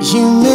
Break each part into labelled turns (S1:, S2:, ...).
S1: You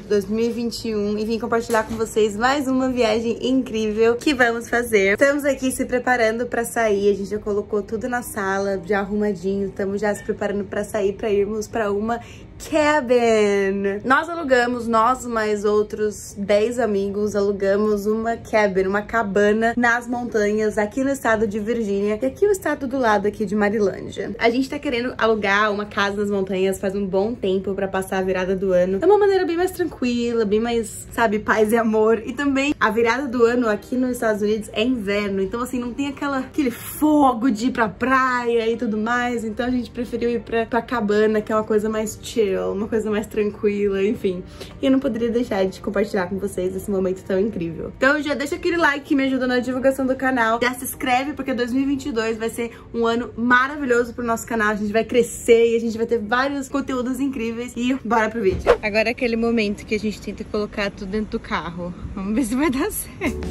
S2: do 2021 e vim compartilhar com vocês mais uma viagem incrível que vamos fazer. Estamos aqui se preparando pra sair, a gente já colocou tudo na sala, já arrumadinho, estamos já se preparando pra sair, pra irmos pra uma cabin. Nós alugamos, nós mais outros 10 amigos, alugamos uma cabin, uma cabana nas montanhas aqui no estado de Virgínia e aqui o estado do lado aqui de Marilândia. A gente tá querendo alugar uma casa nas montanhas faz um bom tempo pra passar a virada do ano. É uma maneira bem mais tranquila, bem mais, sabe, paz e amor. E também a virada do ano aqui nos Estados Unidos é inverno, então assim, não tem aquela, aquele fogo de ir pra praia e tudo mais. Então a gente preferiu ir pra, pra cabana, que é uma coisa mais chill uma coisa mais tranquila, enfim. E eu não poderia deixar de compartilhar com vocês esse momento tão incrível. Então já deixa aquele like que me ajuda na divulgação do canal. Já se inscreve porque 2022 vai ser um ano maravilhoso pro nosso canal. A gente vai crescer e a gente vai ter vários conteúdos incríveis. E bora pro vídeo. Agora é aquele momento que a gente tenta colocar tudo dentro do carro. Vamos ver se vai dar certo.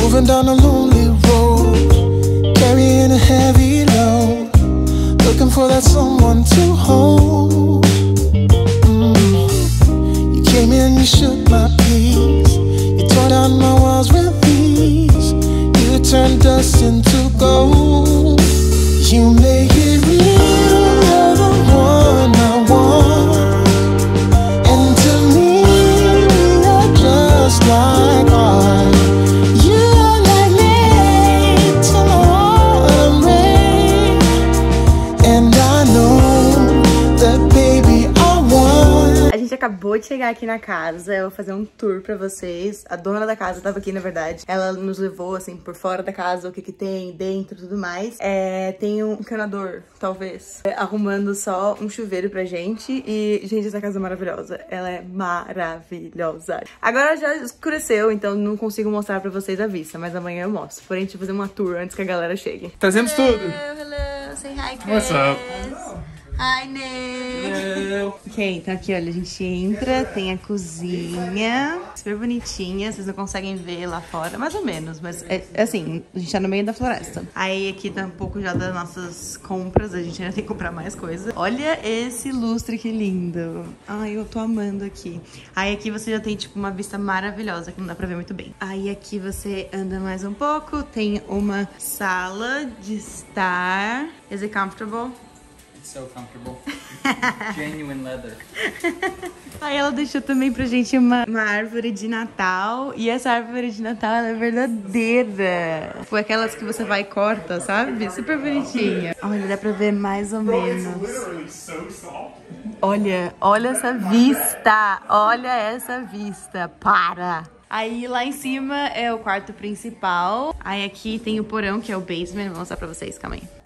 S1: Moving down a lonely road, carrying a heavy load, looking for that someone to hold. Mm. You came in, you shook my peace, you tore down my walls with ease, you turned dust into gold. You make it real, you're the one I want. And to me, are just like
S2: acabou de chegar aqui na casa, eu vou fazer um tour pra vocês. A dona da casa tava aqui, na verdade. Ela nos levou, assim, por fora da casa, o que que tem dentro e tudo mais. É, tem um encanador, talvez, é, arrumando só um chuveiro pra gente. E, gente, essa casa é maravilhosa. Ela é maravilhosa. Agora já escureceu, então não consigo mostrar pra vocês a vista, mas amanhã eu mostro. Porém, a gente vai fazer uma tour antes que a galera chegue.
S3: Trazemos tudo.
S2: Hello, hello, say hi, Chris.
S3: What's up?
S2: Hi, Nick. Ok, então aqui, olha, a gente entra, tem a cozinha, super bonitinha, vocês não conseguem ver lá fora, mais ou menos, mas é, é assim, a gente tá no meio da floresta. Aí aqui tá um pouco já das nossas compras, a gente ainda tem que comprar mais coisa. Olha esse lustre que lindo. Ai, eu tô amando aqui. Aí aqui você já tem, tipo, uma vista maravilhosa, que não dá pra ver muito bem. Aí aqui você anda mais um pouco, tem uma sala de estar. Is it comfortable?
S3: It's so comfortable. Genuine leather.
S2: Aí ela deixou também pra gente uma, uma árvore de Natal. E essa árvore de Natal ela é verdadeira. Foi aquelas que você vai e corta, sabe? Super bonitinha. Olha, dá pra ver mais ou menos. Olha, olha essa vista. Olha essa vista. Para! Aí lá em cima é o quarto principal. Aí aqui tem o porão, que é o basement. Vou mostrar pra vocês, calma aí.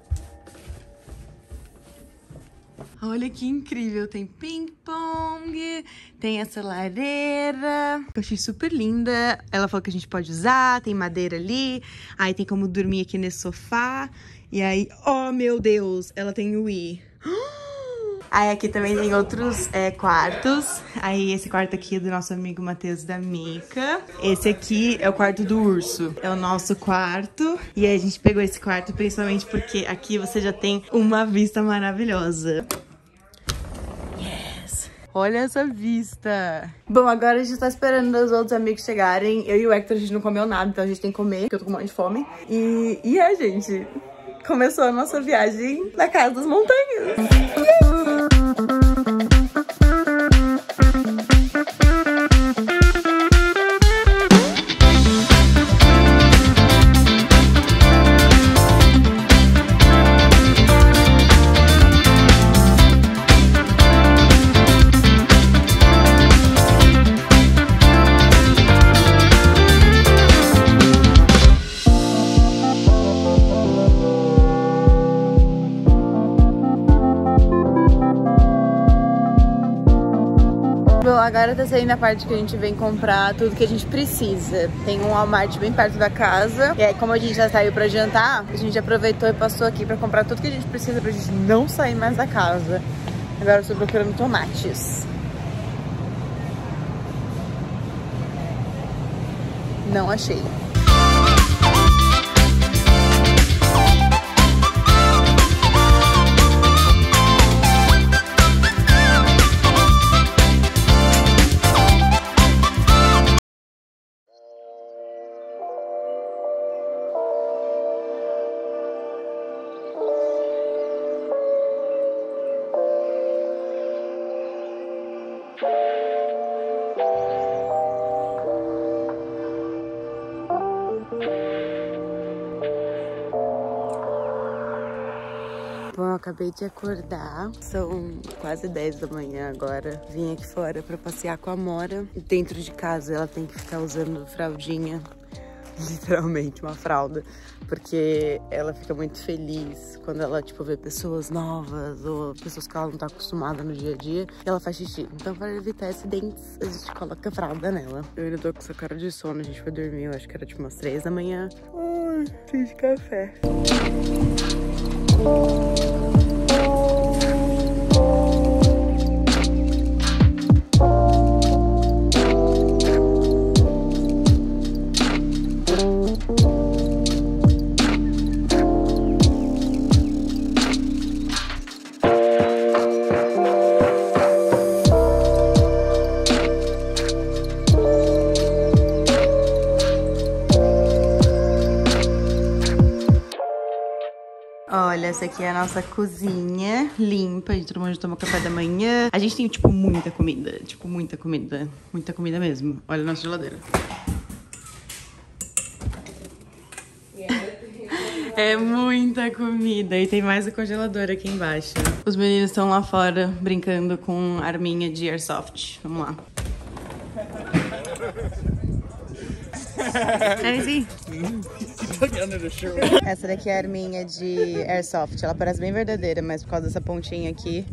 S2: Olha que incrível, tem ping-pong, tem essa lareira, eu achei super linda. Ela falou que a gente pode usar, tem madeira ali, aí tem como dormir aqui nesse sofá. E aí, oh meu Deus, ela tem o i. Aí aqui também tem outros é, quartos. Aí esse quarto aqui é do nosso amigo Matheus da Mica. Esse aqui é o quarto do urso. É o nosso quarto. E a gente pegou esse quarto principalmente porque aqui você já tem uma vista maravilhosa. Olha essa vista! Bom, agora a gente tá esperando os outros amigos chegarem. Eu e o Hector, a gente não comeu nada, então a gente tem que comer, porque eu tô com um monte de fome. E, e é, gente, começou a nossa viagem na Casa das Montanhas. Agora tá saindo a parte que a gente vem comprar tudo que a gente precisa. Tem um Walmart bem perto da casa. E aí, como a gente já saiu pra jantar, a gente aproveitou e passou aqui pra comprar tudo que a gente precisa pra gente não sair mais da casa. Agora eu tô procurando tomates. Não achei. Bom, eu acabei de acordar, são quase 10 da manhã agora. Vim aqui fora pra passear com a Mora. Dentro de casa ela tem que ficar usando fraldinha, literalmente uma fralda, porque ela fica muito feliz quando ela, tipo, vê pessoas novas ou pessoas que ela não tá acostumada no dia a dia e ela faz xixi. Então, para evitar acidentes, a gente coloca a fralda nela. Eu ainda tô com essa cara de sono, a gente foi dormir, eu acho que era tipo umas 3 da manhã. Ai, fiz café. Essa aqui é a nossa cozinha limpa. A gente todo mundo tomou café da manhã. A gente tem, tipo, muita comida. Tipo, muita comida. Muita comida mesmo. Olha a nossa geladeira. É muita comida. E tem mais o congelador aqui embaixo. Os meninos estão lá fora brincando com arminha de airsoft. Vamos lá. Let me see. Essa daqui é a arminha de airsoft. Ela parece bem verdadeira, mas por causa dessa pontinha aqui,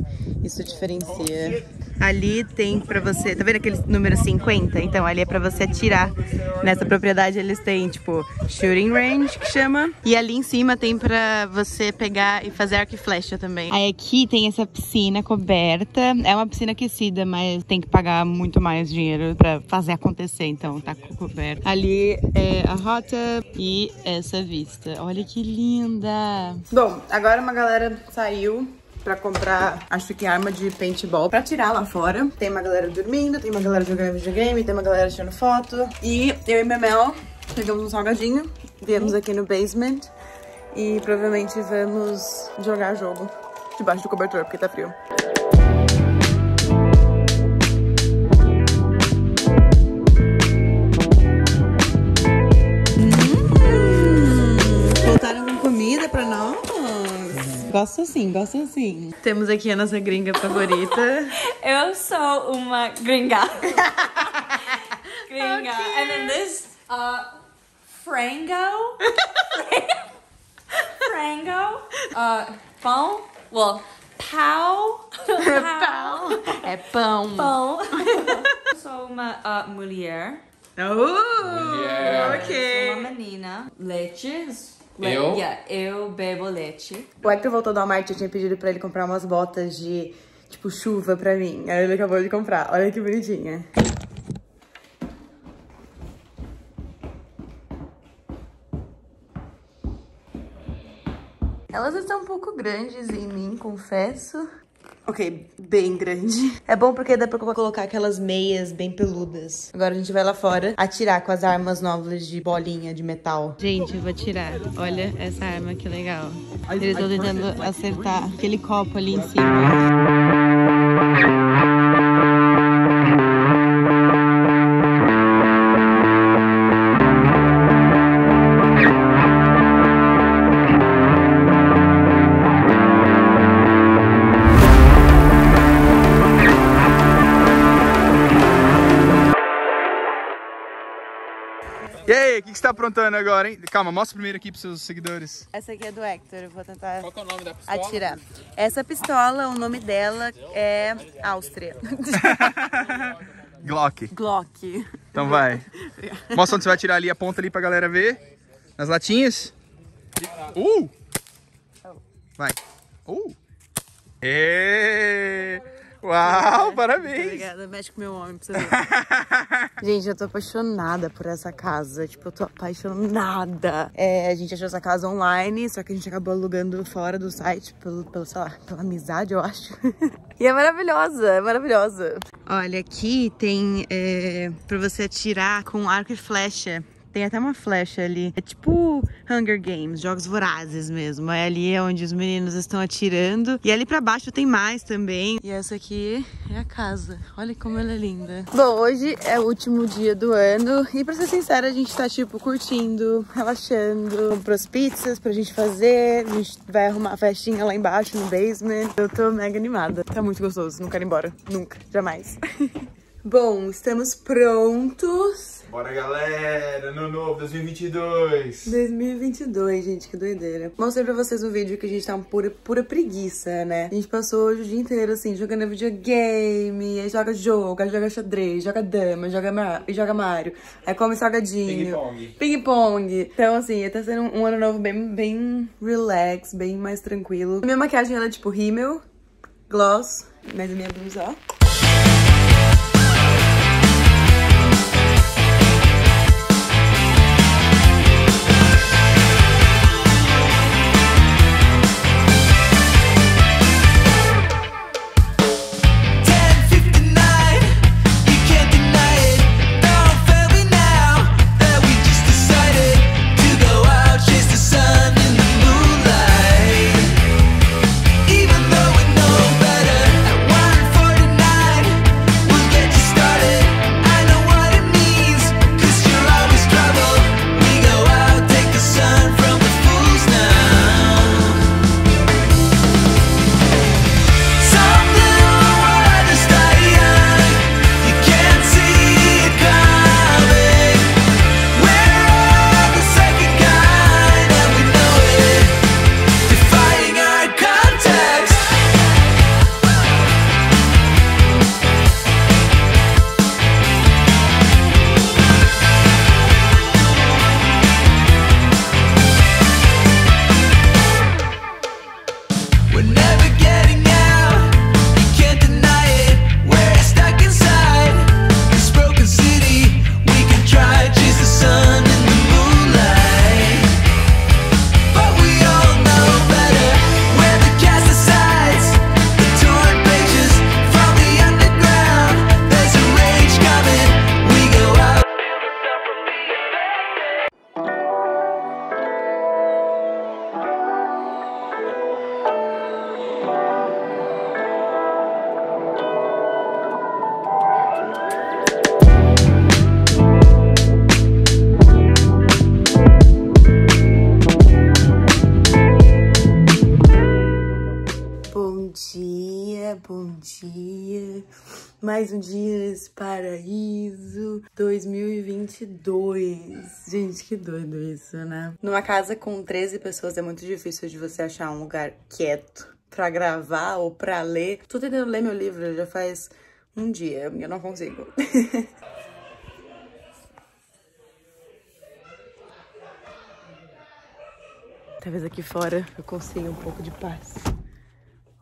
S2: isso diferencia. Ali tem pra você, tá vendo aquele número 50? Então ali é pra você atirar. Nessa propriedade eles têm, tipo, shooting range, que chama. E ali em cima tem pra você pegar e fazer arco e flecha também. Aí aqui tem essa piscina coberta. É uma piscina aquecida, mas tem que pagar muito mais dinheiro pra fazer acontecer, então tá coberto. Ali é a rota e essa vista. Olha que linda! Bom, agora uma galera saiu pra comprar, acho que arma de paintball pra tirar lá fora. Tem uma galera dormindo, tem uma galera jogando videogame, tem uma galera tirando foto. E eu e Memel pegamos um salgadinho, viemos aqui no basement e provavelmente vamos jogar jogo debaixo do cobertor, porque tá frio. Gosto sim, gosto sim. Temos aqui a nossa gringa favorita.
S4: Eu sou uma gringa. gringa. And then this, uh, frango. frango. Uh, pão. Well, pau.
S2: Pão. É pão.
S4: Pão. Eu sou uma uh, mulher.
S2: Oh,
S3: Mulher.
S4: Sou
S2: ok.
S4: uma menina. Leite. Le-
S3: Eu?
S4: Yeah, eu bebo leite.
S2: O Hector voltou do Walmart, eu tinha pedido pra ele comprar umas botas de, tipo, chuva pra mim. Aí ele acabou de comprar. Olha que bonitinha. Elas estão um pouco grandes em mim, confesso. Ok, bem grande. É bom porque dá pra colocar aquelas meias bem peludas. Agora a gente vai lá fora atirar com as armas novas de bolinha de metal. Gente, eu vou atirar. Olha essa arma que legal. Eles estão tentando acertar aquele copo ali em cima.
S5: Aí, o que, que você tá aprontando agora, hein? Calma, mostra primeiro aqui pros seus seguidores.
S2: Essa aqui é do Hector, eu vou tentar
S3: Qual que é o nome da pistola?
S2: atirar. Essa pistola, o nome dela é Áustria.
S5: Glock.
S2: Glock.
S5: Então vai. Mostra onde você vai tirar ali, aponta ali pra galera ver. Nas latinhas. Uh! Vai. Uh! Ê! Uau, parabéns!
S2: Obrigada, mexe com meu homem pra você ver. gente, eu tô apaixonada por essa casa. Tipo, eu tô apaixonada. É, a gente achou essa casa online, só que a gente acabou alugando fora do site, pelo, pelo sei lá, pela amizade, eu acho. e é maravilhosa, é maravilhosa. Olha, aqui tem é, pra você atirar com arco e flecha. Tem até uma flecha ali. É tipo Hunger Games, jogos vorazes mesmo. É ali onde os meninos estão atirando. E ali pra baixo tem mais também. E essa aqui é a casa. Olha como ela é linda. Bom, hoje é o último dia do ano. E pra ser sincera, a gente tá, tipo, curtindo, relaxando. Pras pizzas pra gente fazer. A gente vai arrumar a festinha lá embaixo no basement. Eu tô mega animada. Tá muito gostoso. Não quero ir embora. Nunca. Jamais. Bom, estamos prontos.
S5: Bora, galera! Ano novo, 2022!
S2: 2022, gente, que doideira. Mostrei pra vocês no vídeo que a gente tá uma pura, pura preguiça, né? A gente passou hoje o dia inteiro, assim, jogando videogame, aí joga jogo, aí joga xadrez, joga dama, joga, Mar joga Mario, aí come salgadinho.
S5: Ping-pong.
S2: Ping-pong. Então, assim, tá sendo um ano novo bem, bem relax, bem mais tranquilo. Minha maquiagem, ela é tipo rímel, gloss, mas a minha blusa, ó. Bom dia. Mais um dia nesse paraíso 2022. Gente, que doido isso, né? Numa casa com 13 pessoas é muito difícil de você achar um lugar quieto pra gravar ou pra ler. Tô tentando ler meu livro já faz um dia, eu não consigo. Talvez aqui fora eu consiga um pouco de paz.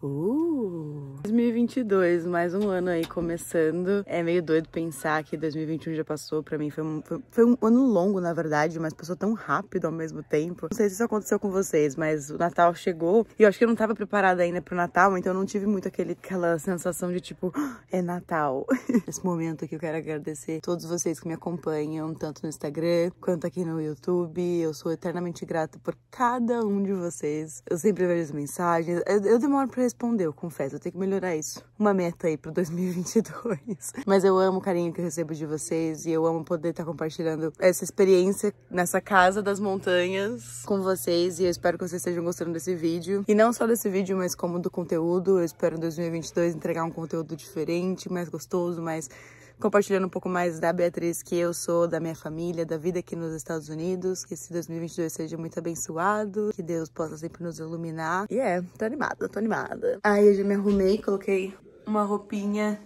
S2: Uh! 2022, mais um ano aí começando. É meio doido pensar que 2021 já passou. Pra mim foi um, foi, foi um ano longo, na verdade, mas passou tão rápido ao mesmo tempo. Não sei se isso aconteceu com vocês, mas o Natal chegou e eu acho que eu não tava preparada ainda pro Natal, então eu não tive muito aquele, aquela sensação de tipo, ah, é Natal. Nesse momento aqui eu quero agradecer todos vocês que me acompanham, tanto no Instagram quanto aqui no YouTube. Eu sou eternamente grata por cada um de vocês. Eu sempre vejo as mensagens. Eu, eu demoro pra respondeu, confesso. Eu tenho que melhorar isso. Uma meta aí pro 2022. Mas eu amo o carinho que eu recebo de vocês e eu amo poder estar compartilhando essa experiência nessa casa das montanhas com vocês. E eu espero que vocês estejam gostando desse vídeo. E não só desse vídeo, mas como do conteúdo. Eu espero em 2022 entregar um conteúdo diferente, mais gostoso, mais compartilhando um pouco mais da Beatriz que eu sou, da minha família, da vida aqui nos Estados Unidos. Que esse 2022 seja muito abençoado, que Deus possa sempre nos iluminar. E é, tô animada, tô animada. Aí eu já me arrumei, coloquei uma roupinha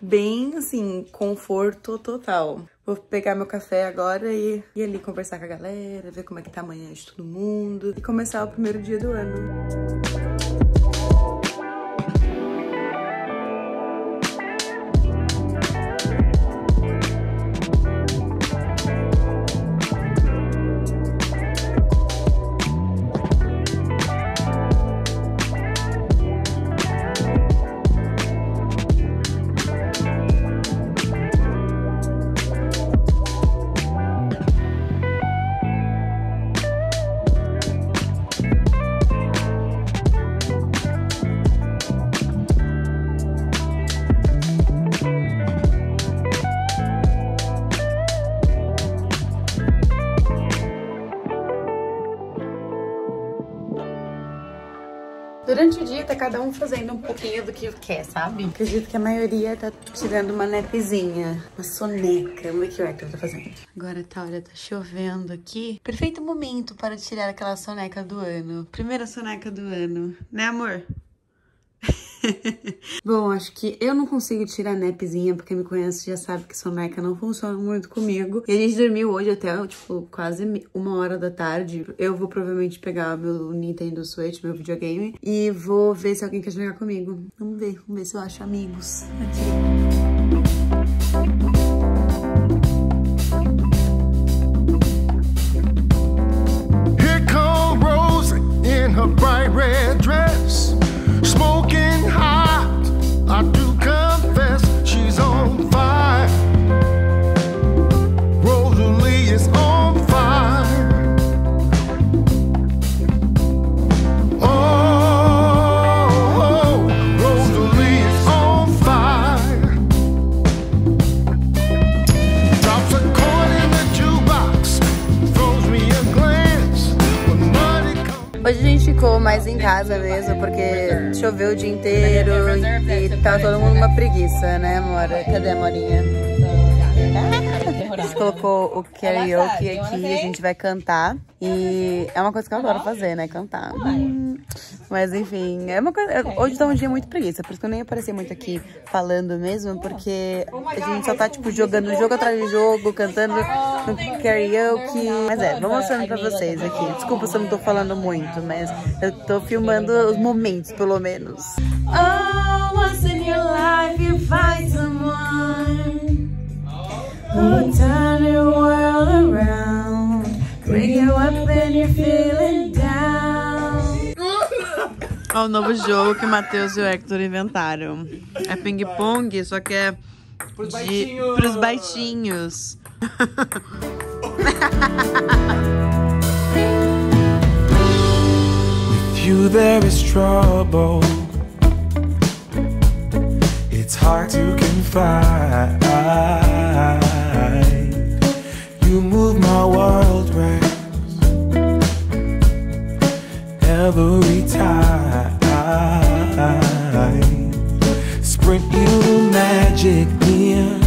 S2: bem, assim, conforto total. Vou pegar meu café agora e ir ali conversar com a galera, ver como é que tá amanhã de todo mundo e começar o primeiro dia do ano. Cada um fazendo um pouquinho do que quer, sabe? Acredito que a maioria tá tirando uma nepezinha, uma soneca. Vamos ver o que o Hector tá fazendo. Agora tá, olha, tá chovendo aqui. Perfeito momento para tirar aquela soneca do ano. Primeira soneca do ano, né amor? Bom, acho que eu não consigo tirar nepzinha, porque me conhece já sabe que soneca não funciona muito comigo. E a gente dormiu hoje até, tipo, quase uma hora da tarde. Eu vou provavelmente pegar meu Nintendo Switch, meu videogame, e vou ver se alguém quer jogar comigo. Vamos ver, vamos ver se eu acho amigos aqui. Ficou mais em casa mesmo, porque choveu o dia inteiro e tá todo mundo uma preguiça, né, Mora? Cadê a Morinha? A gente colocou o karaoke aqui, a gente vai cantar. E é uma coisa que eu adoro fazer, né? Cantar. Hum. Mas enfim, é uma coisa. Hoje tá um dia muito preguiça, por isso que eu nem apareci muito aqui falando mesmo, porque a gente só tá, tipo, jogando jogo atrás de jogo, cantando no karaoke. Mas é, vou mostrando pra vocês aqui. Desculpa se eu não tô falando muito, mas eu tô filmando os momentos, pelo menos. Oh, once in your life you find someone who turn your world around, bring you up you're feeling down. Ó, o novo jogo que o Matheus e o Hector inventaram. É ping-pong, só que é
S5: Pros
S2: de,
S5: baixinhos.
S2: pros baixinhos.
S1: With you there is trouble. It's hard to confide. You move my world round every time. Sprint you magic in.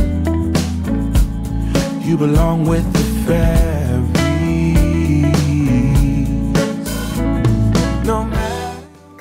S1: You belong with the fairies.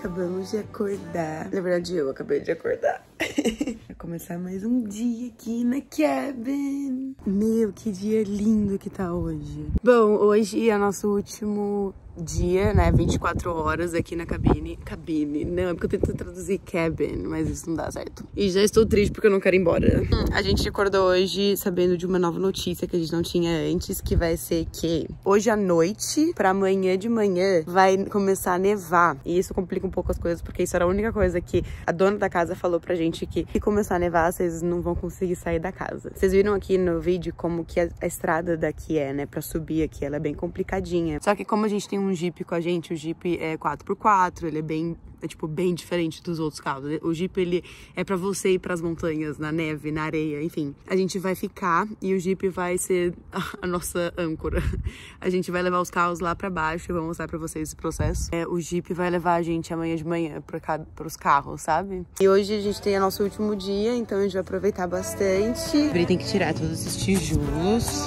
S2: Acabamos de acordar. Na verdade, eu acabei de acordar. Vai começar mais um dia aqui na cabin. Meu, que dia lindo que tá hoje. Bom, hoje é nosso último dia, né? 24 horas aqui na cabine. Cabine, não, é porque eu tento traduzir cabin, mas isso não dá certo. E já estou triste porque eu não quero ir embora. Hum, a gente acordou hoje sabendo de uma nova notícia que a gente não tinha antes, que vai ser que hoje à noite, pra amanhã de manhã, vai começar a nevar. E isso complica um pouco as coisas, porque isso era a única coisa que a dona da casa falou pra gente que se começar a nevar, vocês não vão conseguir sair da casa. Vocês viram aqui no vídeo como que a, a estrada daqui é, né? Pra subir aqui, ela é bem complicadinha. Só que como a gente tem um Jeep com a gente, o Jeep é 4x4, ele é bem é tipo bem diferente dos outros carros. O Jeep ele é para você ir para as montanhas, na neve, na areia, enfim. A gente vai ficar e o Jeep vai ser a nossa âncora. A gente vai levar os carros lá para baixo, eu vou mostrar para vocês esse processo. É, o Jeep vai levar a gente amanhã de manhã para os carros, sabe? E hoje a gente tem o nosso último dia, então a gente vai aproveitar bastante. Ele tem que tirar todos esses tijolos.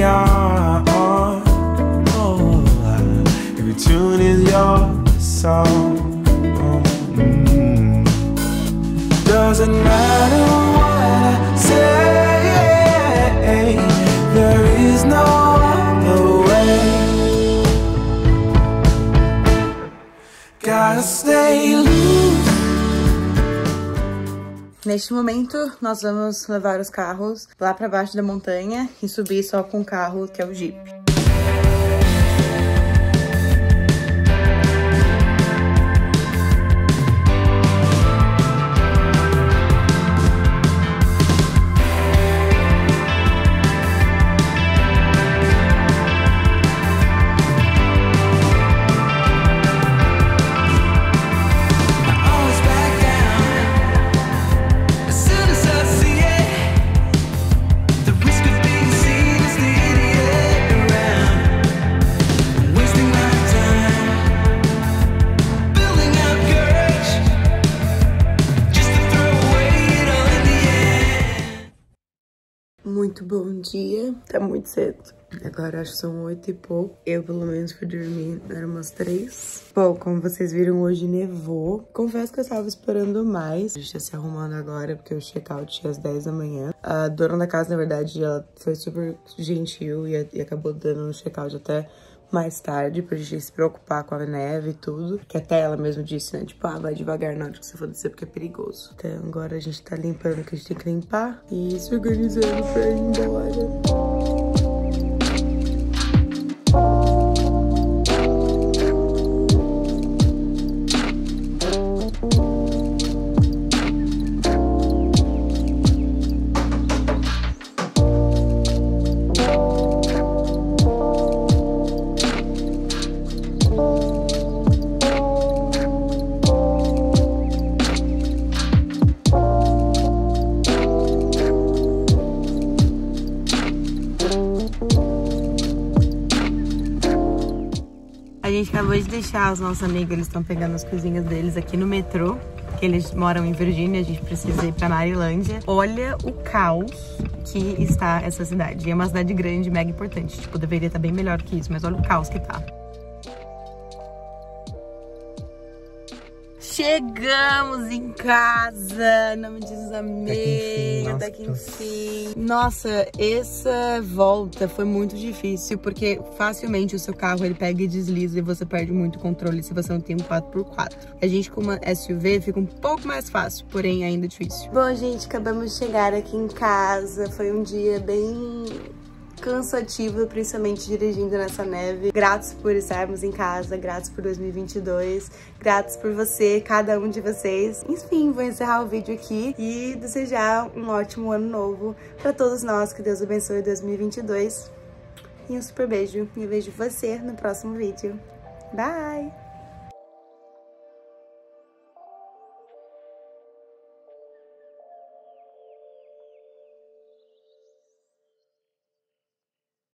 S1: beyond. Oh, every tune is your song. Mm. Doesn't matter
S2: Neste momento, nós vamos levar os carros lá pra baixo da montanha e subir só com o carro que é o Jeep. Muito bom dia, tá muito cedo. Agora acho que são oito e pouco. Eu, pelo menos, fui dormir, eram umas três. Bom, como vocês viram, hoje nevou. Confesso que eu estava esperando mais. A gente tá se arrumando agora, porque o check-out tinha às 10 da manhã. A dona da casa, na verdade, ela foi super gentil e, e acabou dando um check-out até mais tarde, pra gente se preocupar com a neve e tudo. Que até ela mesmo disse, né? Tipo, ah, vai devagar na hora que você for descer, porque é perigoso. Então agora a gente tá limpando o que a gente tem que limpar e se organizando pra ir embora. Deixar os nossos amigos, eles estão pegando as coisinhas deles aqui no metrô. Que eles moram em Virgínia, a gente precisa ir pra Marilândia. Olha o caos que está essa cidade. E é uma cidade grande, mega importante. Tipo, deveria estar bem melhor que isso, mas olha o caos que tá. Chegamos em casa, em nome de Jesus, amém,
S5: nossa.
S2: até que enfim. Nossa, essa volta foi muito difícil, porque facilmente o seu carro ele pega e desliza e você perde muito controle se você não tem um 4x4. A gente com uma SUV fica um pouco mais fácil, porém ainda difícil. Bom, gente, acabamos de chegar aqui em casa, foi um dia bem cansativo, principalmente dirigindo nessa neve. Gratos por estarmos em casa, gratos por 2022, gratos por você, cada um de vocês. Enfim, vou encerrar o vídeo aqui e desejar um ótimo ano novo para todos nós. Que Deus abençoe 2022. E um super beijo. E eu vejo você no próximo vídeo. Bye!